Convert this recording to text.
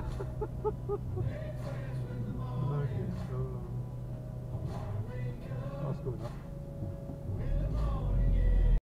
フフフフ。